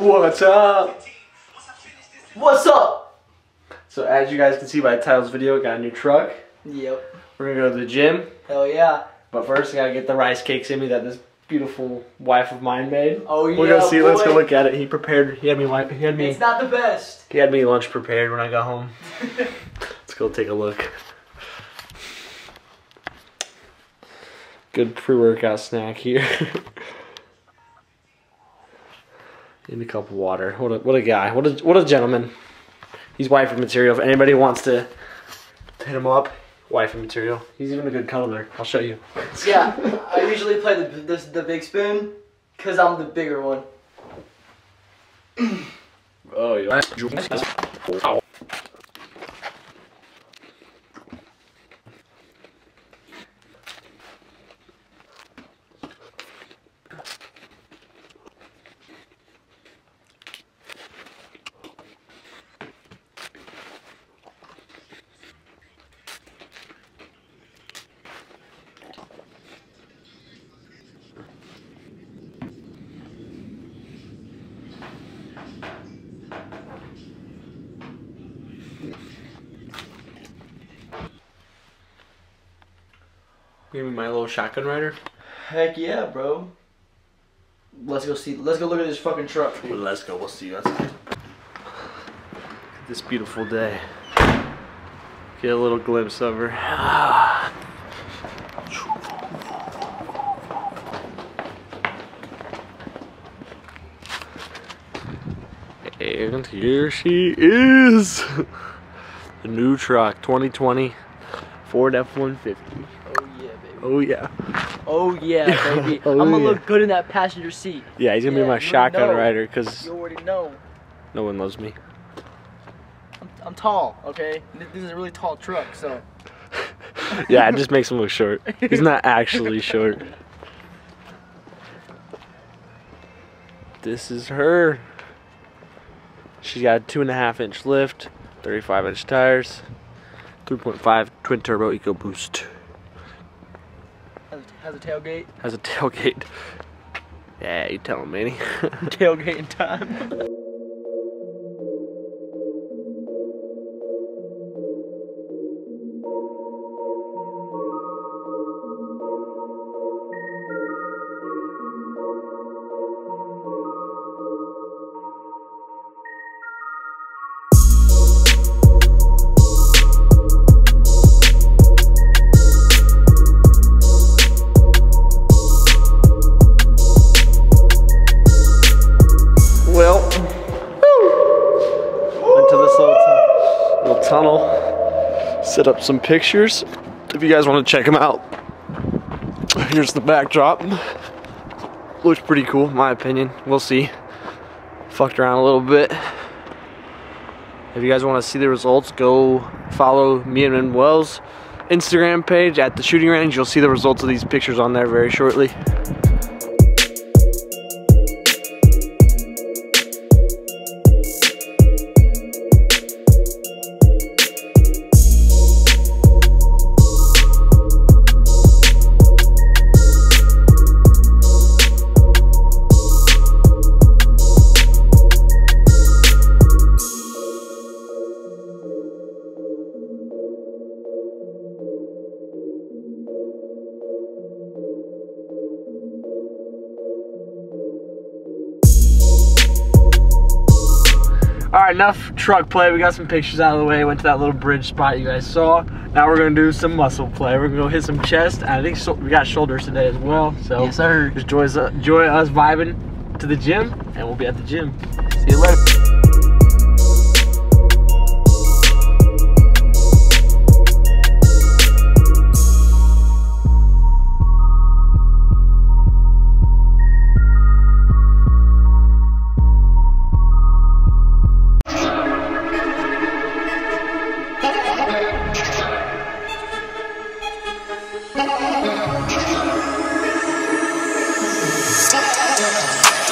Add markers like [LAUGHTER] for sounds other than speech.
What's up? What's up? So as you guys can see by the title of this video, got a new truck. Yep. We're gonna go to the gym, Hell yeah. but first I gotta get the rice cakes in me that this beautiful wife of mine made. Oh yeah. We're gonna see. Let's go look at it. He prepared. He had me. wi- He had me. It's not the best. He had me lunch prepared when I got home. [LAUGHS] Let's go take a look. Good pre-workout snack here. [LAUGHS] Need a cup of water. What a what a guy. What a what a gentleman. He's wifey material. If anybody wants to hit him up, wifey material. He's even a good cuddler. I'll show you. yeah. I usually play the the, the big spoon because I'm the bigger one. Oh yeah. Give me my little shotgun rider. Heck yeah, bro. Let's go see. Let's go look at this fucking truck. Well, let's go. We'll see you outside. This beautiful day. Get a little glimpse of her. And here she is. The new truck, 2020 Ford F-150. Oh yeah. Oh yeah. [LAUGHS] Baby. Oh, I'm gonna yeah. look good in that passenger seat. Yeah, he's gonna Yeah, be my shotgun know. rider because You already know. no one loves me. I'm, I'm tall. Okay. This is a really tall truck, so. [LAUGHS] Yeah, it just makes him look short. He's not [LAUGHS] actually short. This is her. She's got a two and a half inch lift, 35 inch tires, 3.5 twin turbo EcoBoost. Has, has a tailgate. Has a tailgate. [LAUGHS] Yeah, you tell him, Manny. [LAUGHS] tailgate in time. Set up some pictures. If you guys want to check them out, here's the backdrop. Looks pretty cool, in my opinion. We'll see. Fucked around a little bit. If you guys want to see the results, go follow me and Manuel's Instagram page at the shooting range. You'll see the results of these pictures on there very shortly. Right, enough truck play. We got some pictures out of the way. Went to that little bridge spot you guys saw. Now we're gonna do some muscle play. We're gonna go hit some chest. I think so, we got shoulders today as well. So Yes, sir. just enjoy, us- enjoy us vibing to the gym, and we'll be at the gym. See you later. Stop, stop, stop.